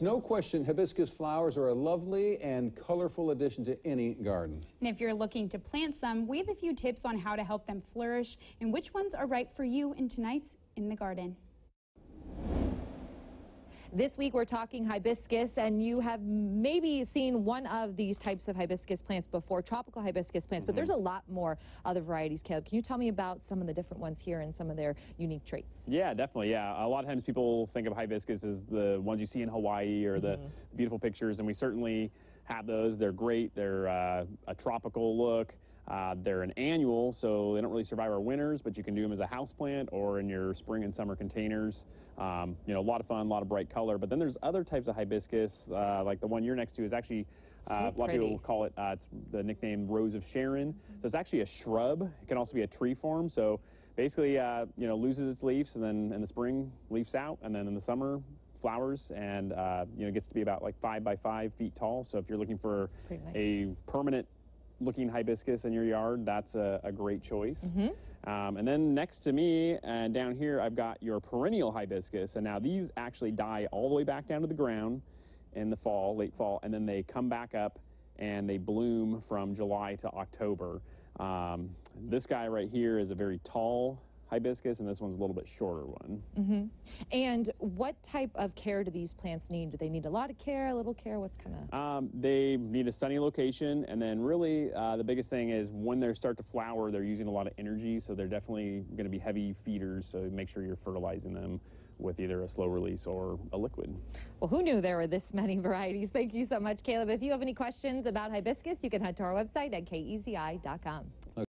No question, hibiscus flowers are a lovely and colorful addition to any garden. And if you're looking to plant some, we have a few tips on how to help them flourish and which ones are right for you in tonight's In the Garden. This week we're talking hibiscus, and you have maybe seen one of these types of hibiscus plants before, tropical hibiscus plants, mm -hmm. but there's a lot more other varieties, Caleb. Can you tell me about some of the different ones here and some of their unique traits? Yeah, definitely, yeah. A lot of times people think of hibiscus as the ones you see in Hawaii or the mm -hmm. beautiful pictures, and we certainly have those. They're great. They're uh, a tropical look. Uh, they're an annual, so they don't really survive our winters, but you can do them as a house plant or in your spring and summer containers. Um, you know, a lot of fun, a lot of bright color. But then there's other types of hibiscus, uh, like the one you're next to is actually, so uh, a lot of people call it, uh, it's the nickname Rose of Sharon. So it's actually a shrub. It can also be a tree form. So basically, uh, you know, loses its leaves and then in the spring, leaves out, and then in the summer, flowers and uh, you know gets to be about like five by five feet tall so if you're looking for nice. a permanent looking hibiscus in your yard, that's a, a great choice. Mm -hmm. um, and then next to me and down here, I've got your perennial hibiscus. And now these actually die all the way back down to the ground in the fall, late fall, and then they come back up and they bloom from July to October. Um, this guy right here is a very tall hibiscus, and this one's a little bit shorter one. Mm -hmm. And what type of care do these plants need? Do they need a lot of care, a little care? What's kind of? Um, they need a sunny location, and then really uh, the biggest thing is when they start to flower, they're using a lot of energy, so they're definitely going to be heavy feeders. So make sure you're fertilizing them with either a slow release or a liquid. Well, who knew there were this many varieties? Thank you so much, Caleb. If you have any questions about hibiscus, you can head to our website at kezi.com.